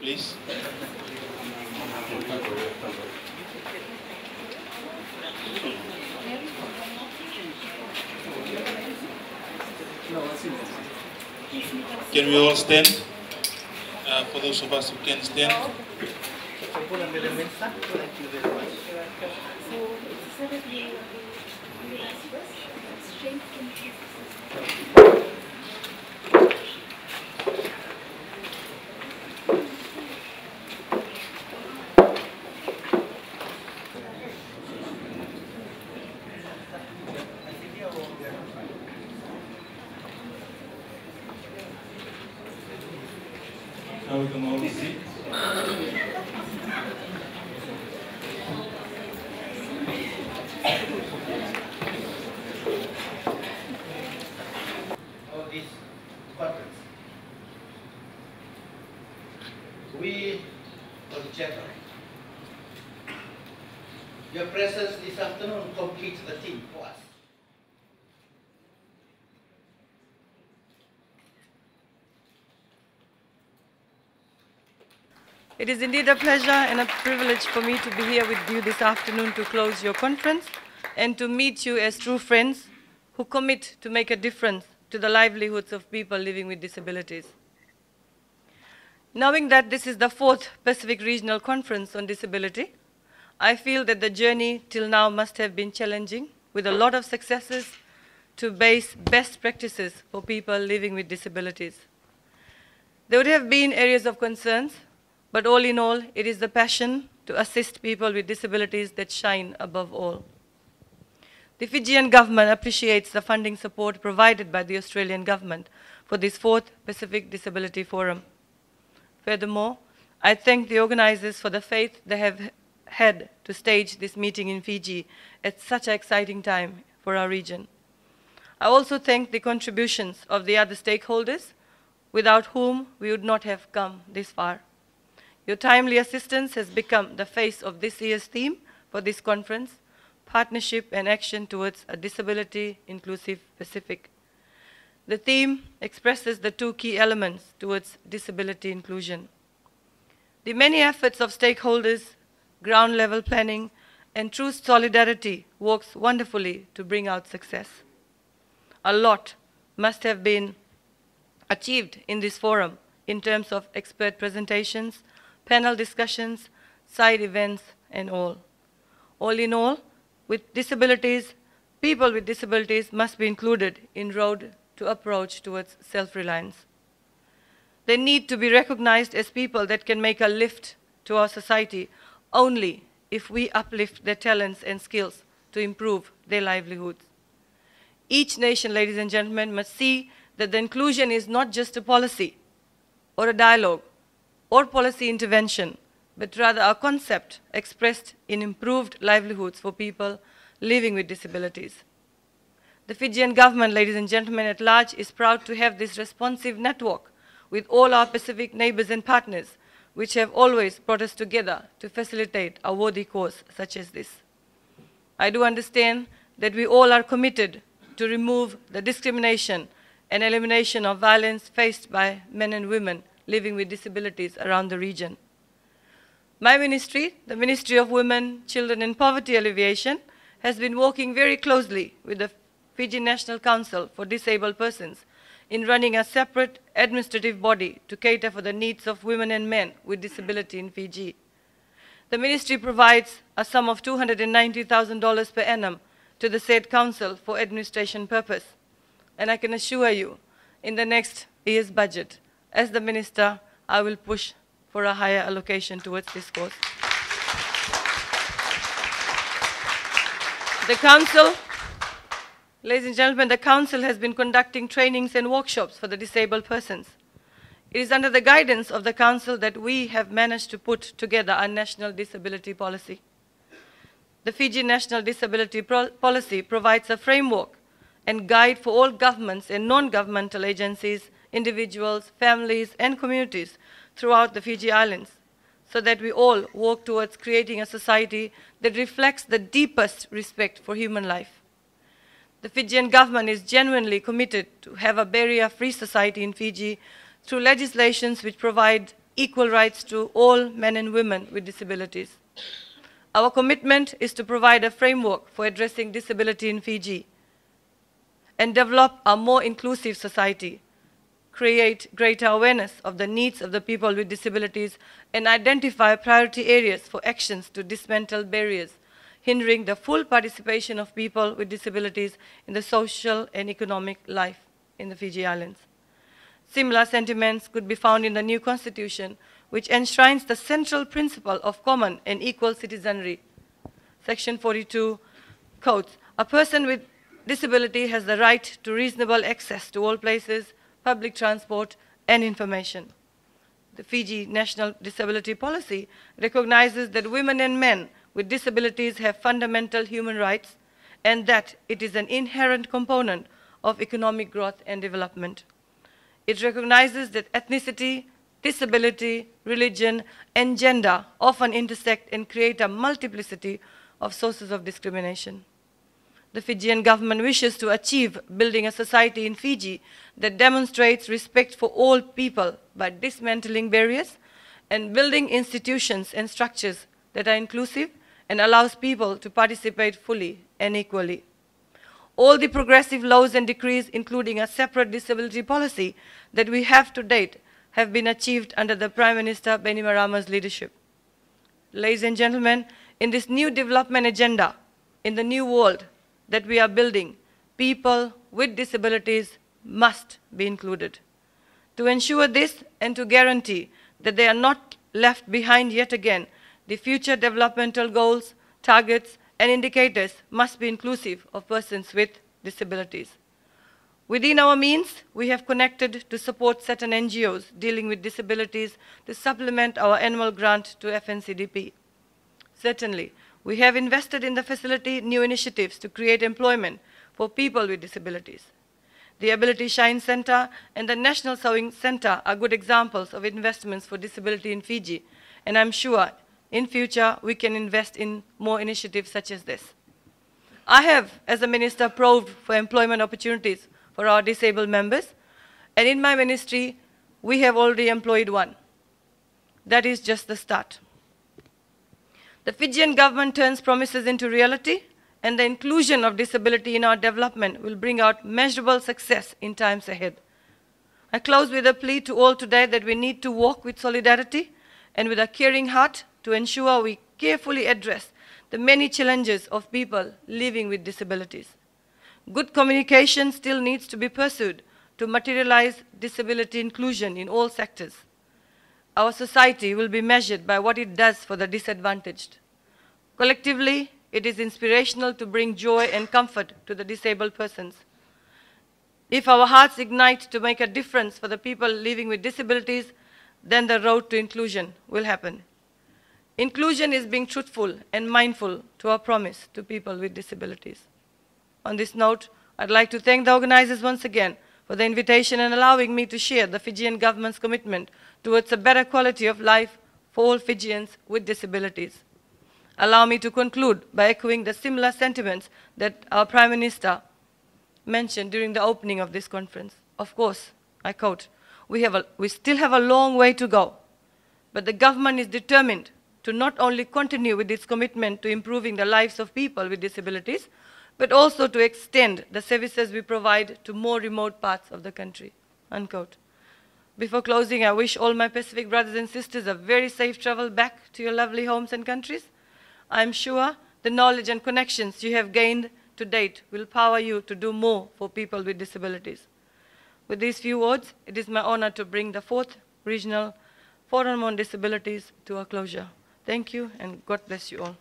please. Can we all stand? Uh, for those of us who can stand. We can all sit. of this conference. We, for the your presence this afternoon completes the team It is indeed a pleasure and a privilege for me to be here with you this afternoon to close your conference and to meet you as true friends who commit to make a difference to the livelihoods of people living with disabilities. Knowing that this is the fourth Pacific Regional Conference on Disability, I feel that the journey till now must have been challenging with a lot of successes to base best practices for people living with disabilities. There would have been areas of concerns, but all in all, it is the passion to assist people with disabilities that shine above all. The Fijian government appreciates the funding support provided by the Australian government for this fourth Pacific Disability Forum. Furthermore, I thank the organizers for the faith they have had to stage this meeting in Fiji at such an exciting time for our region. I also thank the contributions of the other stakeholders, without whom we would not have come this far. Your timely assistance has become the face of this year's theme for this conference, Partnership and Action Towards a Disability Inclusive Pacific. The theme expresses the two key elements towards disability inclusion. The many efforts of stakeholders, ground level planning, and true solidarity works wonderfully to bring out success. A lot must have been achieved in this forum in terms of expert presentations, panel discussions, side events, and all. All in all, with disabilities, people with disabilities must be included in road to approach towards self-reliance. They need to be recognized as people that can make a lift to our society only if we uplift their talents and skills to improve their livelihoods. Each nation, ladies and gentlemen, must see that the inclusion is not just a policy or a dialogue or policy intervention, but rather a concept expressed in improved livelihoods for people living with disabilities. The Fijian government, ladies and gentlemen, at large is proud to have this responsive network with all our Pacific neighbors and partners, which have always brought us together to facilitate a worthy cause such as this. I do understand that we all are committed to remove the discrimination and elimination of violence faced by men and women living with disabilities around the region. My ministry, the Ministry of Women, Children and Poverty Alleviation, has been working very closely with the Fiji National Council for Disabled Persons in running a separate administrative body to cater for the needs of women and men with disability in Fiji. The ministry provides a sum of $290,000 per annum to the said council for administration purpose. And I can assure you, in the next year's budget, as the minister, I will push for a higher allocation towards this cause. The council, ladies and gentlemen, the council has been conducting trainings and workshops for the disabled persons. It is under the guidance of the council that we have managed to put together a national disability policy. The Fiji National Disability Pro- Policy provides a framework and guide for all governments and non-governmental agencies, individuals, families, and communities throughout the Fiji Islands so that we all work towards creating a society that reflects the deepest respect for human life. The Fijian government is genuinely committed to have a barrier-free society in Fiji through legislations which provide equal rights to all men and women with disabilities. Our commitment is to provide a framework for addressing disability in Fiji and develop a more inclusive society, create greater awareness of the needs of the people with disabilities, and identify priority areas for actions to dismantle barriers hindering the full participation of people with disabilities in the social and economic life in the Fiji Islands. Similar sentiments could be found in the new constitution, which enshrines the central principle of common and equal citizenry. Section 42 quotes, a person with disability has the right to reasonable access to all places, public transport, and information. The Fiji National Disability Policy recognizes that women and men with disabilities have fundamental human rights and that it is an inherent component of economic growth and development. It recognizes that ethnicity, disability, religion, and gender often intersect and create a multiplicity of sources of discrimination. The Fijian government wishes to achieve building a society in Fiji that demonstrates respect for all people by dismantling barriers and building institutions and structures that are inclusive and allows people to participate fully and equally. All the progressive laws and decrees, including a separate disability policy that we have to date, have been achieved under the Prime Minister Bainimarama's leadership. Ladies and gentlemen, in this new development agenda, in the new world that we are building, people with disabilities must be included. To ensure this and to guarantee that they are not left behind yet again, the future developmental goals, targets, and indicators must be inclusive of persons with disabilities. Within our means, we have connected to support certain NGOs dealing with disabilities to supplement our annual grant to FNCDP. Certainly, we have invested in the facility new initiatives to create employment for people with disabilities. The Ability Shine Center and the National Sewing Center are good examples of investments for disability in Fiji, and I'm sure in future, we can invest in more initiatives such as this. I have, as a minister, probed for employment opportunities for our disabled members, and in my ministry, we have already employed one. That is just the start. The Fijian government turns promises into reality, and the inclusion of disability in our development will bring out measurable success in times ahead. I close with a plea to all today that we need to walk with solidarity and with a caring heart to ensure we carefully address the many challenges of people living with disabilities. Good communication still needs to be pursued to materialize disability inclusion in all sectors. Our society will be measured by what it does for the disadvantaged. Collectively, it is inspirational to bring joy and comfort to the disabled persons. If our hearts ignite to make a difference for the people living with disabilities, then the road to inclusion will happen. Inclusion is being truthful and mindful to our promise to people with disabilities. On this note, I'd like to thank the organizers once again for the invitation and allowing me to share the Fijian government's commitment towards a better quality of life for all Fijians with disabilities. Allow me to conclude by echoing the similar sentiments that our Prime Minister mentioned during the opening of this conference. Of course, I quote, we, have a, we still have a long way to go, but the government is determined to not only continue with its commitment to improving the lives of people with disabilities, but also to extend the services we provide to more remote parts of the country. Unquote. Before closing, I wish all my Pacific brothers and sisters a very safe travel back to your lovely homes and countries. I'm sure the knowledge and connections you have gained to date will power you to do more for people with disabilities. With these few words, it is my honor to bring the fourth regional Forum on Disabilities to a closure. Thank you, and God bless you all.